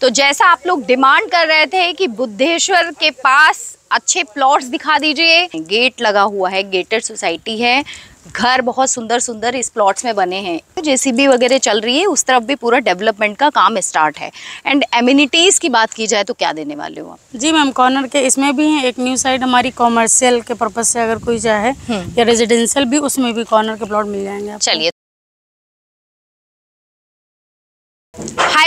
तो जैसा आप लोग डिमांड कर रहे थे कि बुद्धेश्वर के पास अच्छे प्लॉट्स दिखा दीजिए। गेट लगा हुआ है गेटेड सोसाइटी है। घर बहुत सुंदर सुंदर इस प्लॉट्स में बने हैं। जेसीबी वगैरह चल रही है उस तरफ़ भी पूरा डेवलपमेंट का काम स्टार्ट है। एंड एम्यूनिटीज़ की बात की जाए तो क्या देने वाले हो आप? जी मैम कॉर्नर के इसमें भी है एक न्यू साइड हमारी कॉमर्शियल के पर्पज से अगर कोई चाहे हम्म। या रेजिडेंशियल भी उसमें भी कॉर्नर के प्लॉट मिल जाएँगे। चलिए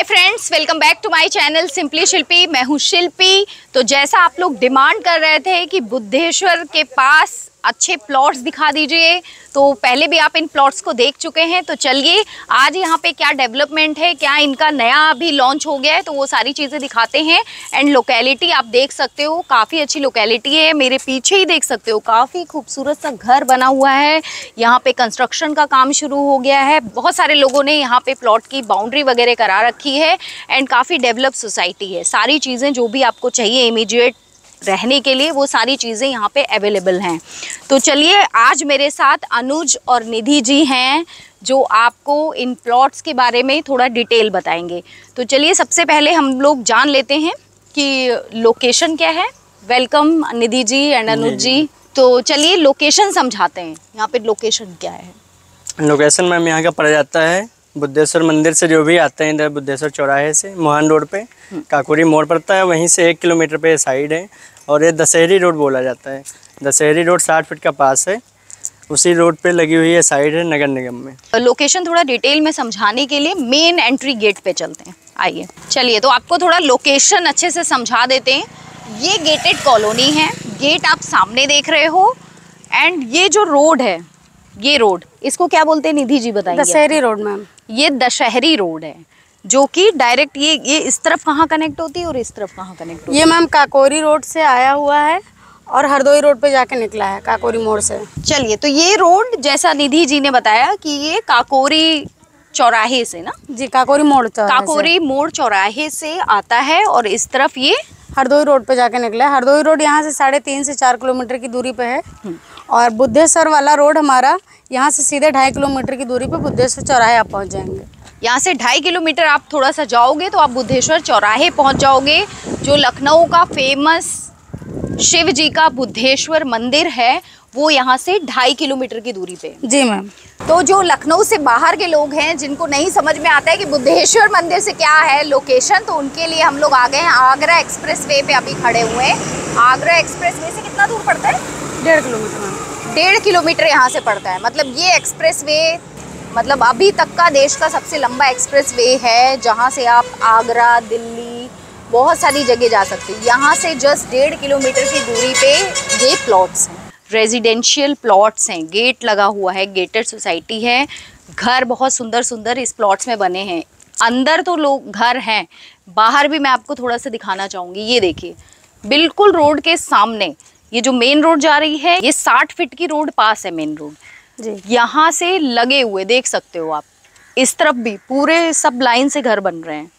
hi friends welcome back to my channel simply Shilpi मैं हूँ शिल्पी। तो जैसा आप लोग डिमांड कर रहे थे कि बुद्धेश्वर के पास अच्छे प्लॉट्स दिखा दीजिए। तो पहले भी आप इन प्लॉट्स को देख चुके हैं तो चलिए, आज यहाँ पे क्या डेवलपमेंट है, क्या इनका नया अभी लॉन्च हो गया है तो वो सारी चीज़ें दिखाते हैं। एंड लोकेलिटी आप देख सकते हो, काफ़ी अच्छी लोकेलिटी है, मेरे पीछे ही देख सकते हो, काफ़ी खूबसूरत सा घर बना हुआ है। यहाँ पे कंस्ट्रक्शन का काम शुरू हो गया है, बहुत सारे लोगों ने यहाँ पे प्लॉट की बाउंड्री वगैरह करा रखी है। एंड काफ़ी डेवलप सोसाइटी है, सारी चीज़ें जो भी आपको चाहिए, इमीडिएट रहने के लिए वो सारी चीज़ें यहाँ पे अवेलेबल हैं। तो चलिए आज मेरे साथ अनुज और निधि जी हैं जो आपको इन प्लॉट्स के बारे में थोड़ा डिटेल बताएँगे। तो चलिए सबसे पहले हम लोग जान लेते हैं कि लोकेशन क्या है। Welcome Nidhi ji and Anuj ji. तो चलिए लोकेशन समझाते हैं। यहाँ पे लोकेशन क्या है? लोकेशन मैम यहाँ का पड़ जाता है। बुद्धेश्वर मंदिर से जो भी आते हैं इधर बुद्धेश्वर चौराहे से मोहन रोड पे काकोरी मोड़ पड़ता है वहीं से एक किलोमीटर पे साइड है। और ये दशहरी रोड बोला जाता है। दशहरी रोड साठ फीट का पास है। उसी रोड पे लगी हुई है साइड है नगर निगम में। लोकेशन थोड़ा डिटेल में समझाने के लिए मेन एंट्री गेट पे चलते हैं। आइए चलिए तो आपको थोड़ा लोकेशन अच्छे से समझा देते हैं। ये गेटेड कॉलोनी है। गेट आप सामने देख रहे हो। एंड ये जो रोड है ये रोड इसको क्या बोलते हैं? निधि जी बताइए दशहरी रोड मैम ये दशहरी रोड है। जो कि डायरेक्ट ये ये इस तरफ़ कहाँ कनेक्ट होती है और इस तरफ़ कहाँ कनेक्ट होती है? ये मैम काकोरी रोड से आया हुआ है और हरदोई रोड पे जाके निकला है काकोरी मोड़ से। चलिए तो ये रोड जैसा निधि जी ने बताया कि ये काकोरी चौराहे से ना? जी काकोरी मोड़। काकोरी मोड़ चौराहे से आता है और इस तरफ़ ये हरदोई रोड पे जाके निकला है। हरदोई रोड यहाँ से साढ़े तीन से चार किलोमीटर की दूरी पे है और बुद्धेश्वर वाला रोड हमारा यहाँ से सीधे ढाई किलोमीटर की दूरी पे बुद्धेश्वर चौराहे आप पहुँच जाएँगे। यहाँ से ढाई किलोमीटर आप थोड़ा सा जाओगे तो आप बुद्धेश्वर चौराहे पहुँच जाओगे जो लखनऊ का फ़ेमस शिव जी का बुद्धेश्वर मंदिर है वो यहाँ से ढाई किलोमीटर की दूरी पे। जी मैम। तो जो लखनऊ से बाहर के लोग हैं जिनको नहीं समझ में आता है कि बुद्धेश्वर मंदिर से क्या है लोकेशन तो उनके लिए हम लोग आ गए हैं आगरा एक्सप्रेस वे पे अभी खड़े हुए हैं। आगरा एक्सप्रेस वे से कितना दूर पड़ता है? डेढ़ किलोमीटर डेढ़ किलोमीटर यहाँ से पड़ता है। मतलब ये एक्सप्रेस वे मतलब अभी तक का देश का सबसे लंबा एक्सप्रेस वे है, जहाँ से आप आगरा, दिल्ली, बहुत सारी जगह जा सकते हैं। यहाँ से जस्ट डेढ़ किलोमीटर की दूरी पे ये प्लॉट्स हैं। रेजिडेंशियल प्लॉट्स हैं। गेट लगा हुआ है गेटेड सोसाइटी है। घर बहुत सुंदर सुंदर इस प्लॉट्स में बने हैं। अंदर तो लोग घर हैं। बाहर भी मैं आपको थोड़ा सा दिखाना चाहूँगी। ये देखिए, बिल्कुल रोड के सामने, ये जो मेन रोड जा रही है, ये साठ फीट की रोड पास है मेन रोड यहाँ से लगे हुए देख सकते हो आप। इस तरफ़ भी पूरे सब लाइन से घर बन रहे हैं।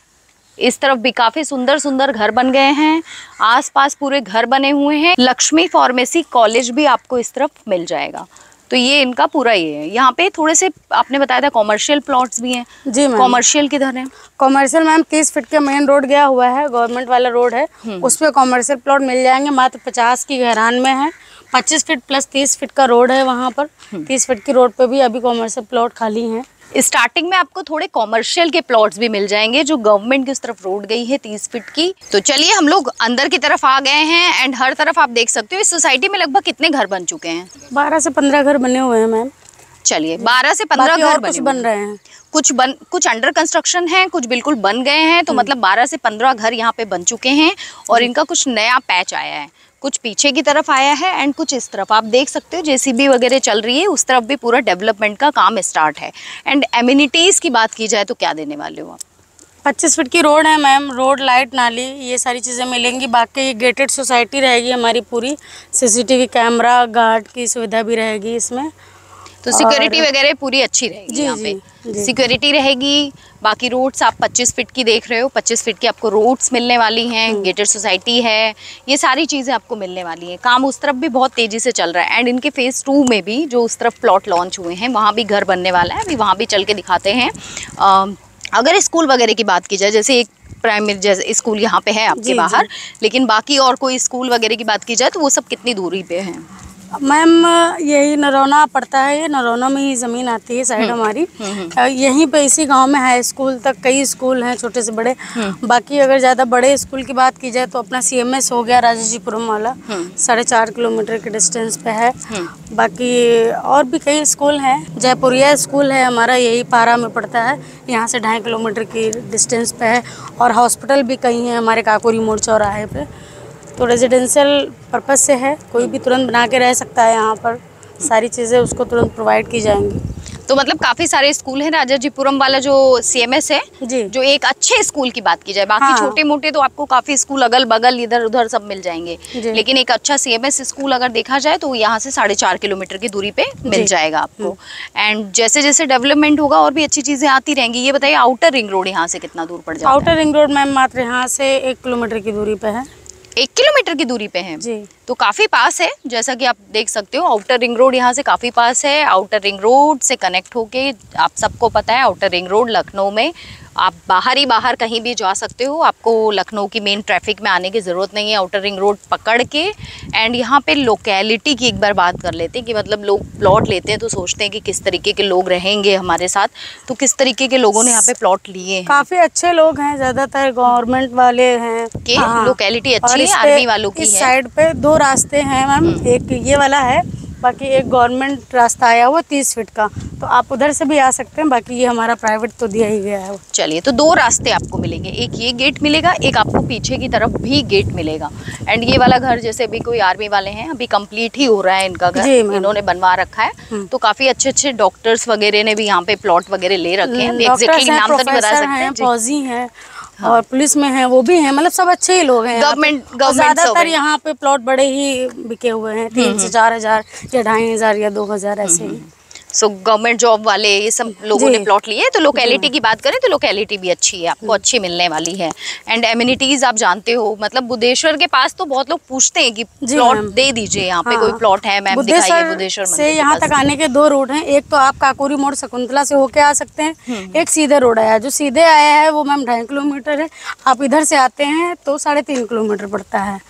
इस तरफ़ भी काफ़ी सुंदर सुंदर घर बन गए हैं। आसपास पूरे घर बने हुए हैं। लक्ष्मी फार्मेसी कॉलेज भी आपको इस तरफ़ मिल जाएगा। तो ये इनका पूरा ये है। यहाँ पे थोड़े से आपने बताया था कॉमर्शियल प्लॉट्स भी हैं। जी मैम। कॉमर्शियल किधर है? कॉमर्शियल मैम तीस फीट के मेन रोड गया हुआ है। गवर्नमेंट वाला रोड है। उस पे कॉमर्शियल प्लॉट मिल जाएँगे। मात्र पचास की गहरान में है। पच्चीस फीट प्लस तीस फीट का रोड है वहाँ पर। तीस फीट की रोड पे भी अभी कॉमर्शियल प्लॉट खाली हैं। स्टार्टिंग में आपको थोड़े कॉमर्शियल के प्लॉट्स भी मिल जाएँगे जो गवर्नमेंट की उस तरफ़ रोड गई है तीस फीट की। तो चलिए हम लोग अंदर की तरफ़ आ गए हैं एंड हर तरफ़ आप देख सकते हो इस सोसाइटी में लगभग कितने घर बन चुके हैं? बारह से पंद्रह घर बने हुए हैं मैम चलिए बारह से पंद्रह घर कुछ बन रहे हैं। कुछ बन कुछ अंडर कंस्ट्रक्शन है कुछ बिल्कुल बन गए हैं तो मतलब बारह से पंद्रह घर यहाँ पे बन चुके हैं और इनका कुछ नया पैच आया है। कुछ पीछे की तरफ़ आया है एंड कुछ इस तरफ़। आप देख सकते हो, जेसीबी वगैरह चल रही है, उस तरफ़ भी पूरा डेवलपमेंट का काम स्टार्ट है। एंड एम्यूनिटीज़ की बात की जाए तो क्या देने वाले हो आप? पच्चीस फीट की रोड है मैम, रोड, लाइट, नाली, ये सारी चीज़ें मिलेंगी। बाकी गेटेड सोसाइटी रहेगी हमारी पूरी। सीसीटीवी कैमरा गार्ड की सुविधा भी रहेगी इसमें। तो सिक्योरिटी वगैरह पूरी अच्छी रहेगी यहाँ पे। सिक्योरिटी रहेगी बाकी रोड्स आप 25 फीट की देख रहे हो 25 फीट की आपको रोड्स मिलने वाली हैं हम्म। गेटेड सोसाइटी है ये सारी चीज़ें आपको मिलने वाली हैं। काम उस तरफ़ भी बहुत तेज़ी से चल रहा है। एंड इनके फ़ेज़ टू में भी जो उस तरफ़ प्लॉट लॉन्च हुए हैं वहाँ भी घर बनने वाला है अभी वहाँ भी चल के दिखाते हैं। अगर स्कूल वगैरह की बात की जाए जैसे एक प्राइमरी जैसे स्कूल यहाँ पे है आपके बाहर लेकिन बाकी और कोई स्कूल वगैरह की बात की जाए तो वो सब कितनी दूरी पे है? मैम यही नरौना पड़ता है ये नरौना में ही ज़मीन आती है साइड हमारी। यहीं पे इसी गाँव में हाई स्कूल तक कई स्कूल हैं छोटे से बड़े। बाकी अगर ज़्यादा बड़े स्कूल की बात की जाए तो अपना सीएमएस हो गया राजाजीपुरम वाला। साढ़े चार किलोमीटर के डिस्टेंस पे है। बाकी और भी कई स्कूल हैं जयपुरिया स्कूल है हमारा यही पारा में पड़ता है। यहाँ से ढाई किलोमीटर की डिस्टेंस पे है। और हॉस्पिटल भी कई हैं हमारे काकोरी मोड़ चौराहे पे तो रेजिडेंशियल पर्पज से है। कोई भी तुरंत बना के रह सकता है यहाँ पर। सारी चीज़ें उसको तुरंत प्रोवाइड की जाएँगी। तो मतलब काफ़ी सारे स्कूल हैं राजाजीपुरम वाला जो सीएमएस है जी। जो एक अच्छे स्कूल की बात की जाए। बाकी हाँ। छोटे मोटे तो आपको काफ़ी स्कूल अगल बगल इधर उधर सब मिल जाएँगे। लेकिन एक अच्छा सीएमएस स्कूल अगर देखा जाए तो यहाँ से साढ़े चार किलोमीटर की दूरी पे मिल जाएगा आपको। एंड जैसे जैसे डेवलपमेंट होगा और भी अच्छी चीज़ें आती रहेंगी ये बताइए आउटर रिंग रोड यहाँ से कितना दूर पड़ जाए आउटर रिंग रोड मैम मात्र यहाँ से एक किलोमीटर की दूरी पे है। एक किलोमीटर की दूरी पे है। जी। तो काफ़ी पास है जैसा कि आप देख सकते हो आउटर रिंग रोड यहाँ से काफ़ी पास है। आउटर रिंग रोड से कनेक्ट होके आप सबको पता है आउटर रिंग रोड लखनऊ में आप बाहर ही बाहर कहीं भी जा सकते हो। आपको लखनऊ की मेन ट्रैफ़िक में आने की ज़रूरत नहीं है। आउटर रिंग रोड पकड़ के एंड यहाँ पे लोकेलिटी की एक बार बात कर लेते हैं कि मतलब लोग प्लॉट लेते हैं तो सोचते हैं कि किस तरीके के लोग रहेंगे हमारे साथ। तो किस तरीके के लोगों ने यहाँ पे प्लॉट लिए हैं? काफ़ी अच्छे लोग हैं ज़्यादातर गवर्नमेंट वाले हैं। कि? हाँ। लोकेलिटी अच्छी है? आर्मी वालों की साइड पे दो रास्ते हैं मैम। एक ये वाला है बाकी एक गवर्नमेंट रास्ता आया हुआ तीस फीट का। तो आप उधर से भी आ सकते हैं बाकी ये हमारा प्राइवेट तो दिया ही गया है। चलिए तो दो रास्ते आपको मिलेंगे एक ये गेट मिलेगा एक आपको पीछे की तरफ़ भी गेट मिलेगा। एंड ये वाला घर जैसे अभी कोई आर्मी वाले हैं अभी कंप्लीट ही हो रहा है इनका घर इन्होंने बनवा रखा है। तो काफ़ी अच्छे अच्छे डॉक्टर्स वगैरह ने भी यहाँ पे प्लॉट वगैरह ले रखे हैं। एग्जैक्टली नाम तो नहीं बता सकते। हैं। फौजी हैं और पुलिस में है वो भी है मतलब सब अच्छे ही लोग हैं। गवर्नमेंट government ज़्यादातर यहाँ पे प्लॉट बड़े ही बिके हुए हैं तीन से चार हज़ार या ढाई हज़ार या दो हज़ार ऐसे ही। सो गवर्नमेंट जॉब वाले ये सब लोगों ने प्लॉट लिए हैं। तो लोकेलिटी की बात करें तो लोकेलिटी भी अच्छी है आपको अच्छी मिलने वाली है एंड एम्यूनिटीज आप जानते हो मतलब बुद्धेश्वर के पास तो बहुत लोग पूछते हैं कि प्लॉट दे दीजिए यहाँ पे हाँ। कोई प्लॉट है मैम दिखाइए बुद्धेश्वर से यहाँ तक आने के दो रोड हैं एक तो आप काकोरी मोड़ शकुंतला से होके आ सकते हम्म। हैं एक सीधे रोड आया जो सीधे आया है वो मैम ढाई किलोमीटर है आप इधर से आते हैं तो साढ़े तीन किलोमीटर पड़ता है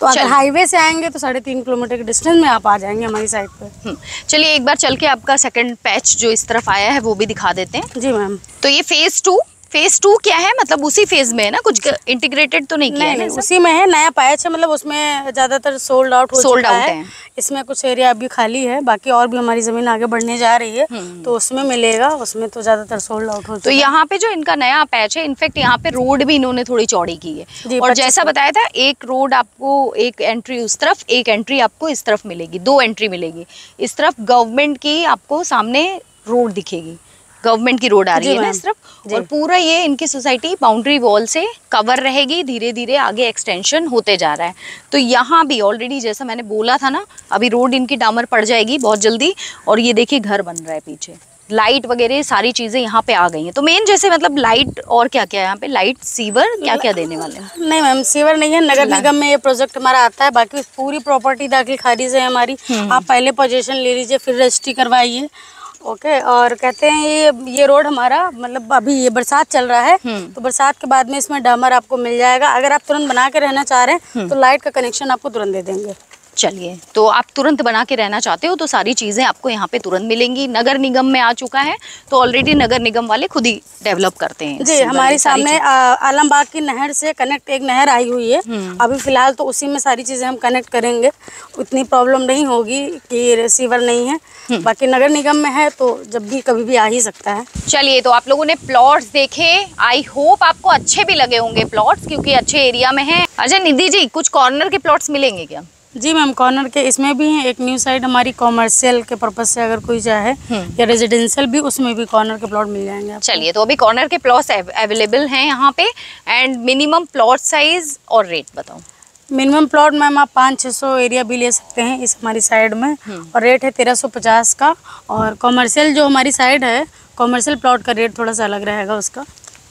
तो अगर हाईवे से आएँगे तो साढ़े तीन किलोमीटर के डिस्टेंस में आप आ जाएँगे हमारी साइड पे। हम्म, चलिए एक बार चल के आपका सेकंड पैच जो इस तरफ़ आया है वो भी दिखा देते हैं। जी मैम तो ये फ़ेज़ टू फ़ेज़ टू क्या है? मतलब उसी फ़ेज़ में है ना? कुछ इंटीग्रेटेड तो नहीं किया नहीं है नहीं उसी में है नया पैच है मतलब उसमें ज़्यादातर सोल्ड आउट हो चुका out है। है। इसमें कुछ एरिया अभी खाली है बाकी और भी हमारी ज़मीन आगे बढ़ने जा रही है तो उसमें मिलेगा उसमें तो ज़्यादातर सोल्ड आउट हो तो यहाँ पे जो इनका नया पैच है इनफेक्ट यहाँ पे रोड भी इन्होंने थोड़ी चौड़ी की है। और जैसा बताया था एक रोड आपको एक एंट्री उस तरफ़ एक एंट्री आपको इस तरफ़ मिलेगी दो एंट्री मिलेगी। इस तरफ़ गवर्नमेंट की आपको सामने रोड दिखेगी। गवर्नमेंट की रोड आ रही है ना। इस तरफ़ और पूरा ये इनकी सोसाइटी बाउंड्री वॉल से कवर रहेगी धीरे धीरे आगे एक्सटेंशन होते जा रहा है। तो यहाँ भी ऑलरेडी जैसा मैंने बोला था ना अभी रोड इनकी डामर पड़ जाएगी बहुत जल्दी और ये देखिए घर बन रहा है पीछे। लाइट वगैरह सारी चीज़ें यहाँ पे आ गई हैं। तो मेन जैसे मतलब लाइट और क्या क्या है यहाँ पे? लाइट सीवर क्या क्या देने वाले हैं? नहीं मैम सीवर नहीं है नगर निगम में ये प्रोजेक्ट हमारा आता है बाकी पूरी प्रॉपर्टी दाखिल खारिज है हमारी। आप पहले पोजीशन ले लीजिए फिर रजिस्ट्री करवाइए। ओके और कहते हैं ये ये रोड हमारा मतलब अभी ये बरसात चल रहा है तो बरसात के बाद में इसमें डामर आपको मिल जाएगा। अगर आप तुरंत बना के रहना चाह रहे हैं तो लाइट का कनेक्शन आपको तुरंत दे देंगे। चलिए तो आप तुरंत बना के रहना चाहते हो तो सारी चीज़ें आपको यहाँ पे तुरंत मिलेंगी। नगर निगम में आ चुका है तो ऑलरेडी नगर निगम वाले खुद ही डेवलप करते हैं जी हमारे सामने आलमबाग की नहर से कनेक्ट एक नहर आई हुई है। अभी फ़िलहाल तो उसी में सारी चीज़ें हम कनेक्ट करेंगे। उतनी प्रॉब्लम नहीं होगी कि रिसीवर नहीं है। बाकी नगर निगम में है तो जब भी कभी भी आ ही सकता है। चलिए तो आप लोगों ने प्लॉट्स देखे। आई होप आपको अच्छे भी लगे होंगे प्लॉट्स क्योंकि अच्छे एरिया में है। अच्छा निधि जी कुछ कॉर्नर के प्लॉट्स मिलेंगे क्या? जी मैम कॉर्नर के इसमें भी है एक न्यू साइड हमारी कॉमर्शियल के पर्पज से अगर कोई चाहे या रेजिडेंशियल भी उसमें भी कॉर्नर के प्लॉट मिल जाएँगे चलिए तो अभी कॉर्नर के प्लॉट्स अवेलेबल हैं यहाँ पे एंड मिनिमम प्लॉट साइज़ और रेट बताओ। मिनिमम प्लॉट मैम आप पाँच छः सौ एरिया भी ले सकते हैं इस हमारी साइड में और रेट है तेरह सौ पचास का और कॉमर्शियल जो हमारी साइड है कॉमर्शियल प्लॉट का रेट थोड़ा सा अलग रहेगा उसका।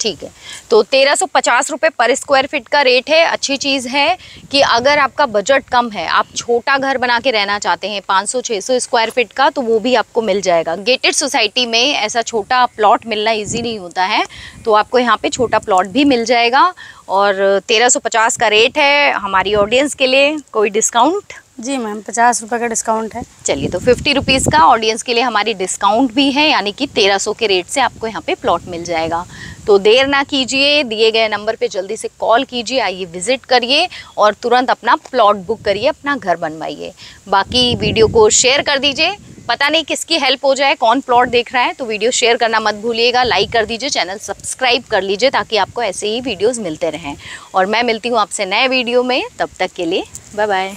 ठीक है। तो तेरह सौ पचास रुपये पर स्क्वायर फीट का रेट है। अच्छी चीज़ है कि अगर आपका बजट कम है आप छोटा घर बना के रहना चाहते हैं पाँच सौ छः सौ स्क्वायर फीट का तो वो भी आपको मिल जाएगा। गेटेड सोसाइटी में ऐसा छोटा प्लॉट मिलना ईजी नहीं होता है तो आपको यहाँ पर छोटा प्लॉट भी मिल जाएगा। और 1350 का रेट है हमारी ऑडियंस के लिए। कोई डिस्काउंट जी मैम पचास रुपये का डिस्काउंट है। चलिए तो फिफ्टी रुपीज़ का ऑडियंस के लिए हमारी डिस्काउंट भी है यानी कि तेरह सौ के रेट से आपको यहाँ पे प्लॉट मिल जाएगा। तो देर ना कीजिए, दिए गए नंबर पे जल्दी से कॉल कीजिए, आइए विज़िट करिए और तुरंत अपना प्लॉट बुक करिए, अपना घर बनवाइए। बाकी वीडियो को शेयर कर दीजिए। पता नहीं किसकी हेल्प हो जाए, कौन प्लॉट देख रहा है तो वीडियो शेयर करना मत भूलिएगा। लाइक कर दीजिए, चैनल सब्सक्राइब कर लीजिए ताकि आपको ऐसे ही वीडियोस मिलते रहें। और मैं मिलती हूँ आपसे नए वीडियो में, तब तक के लिए बाय बाय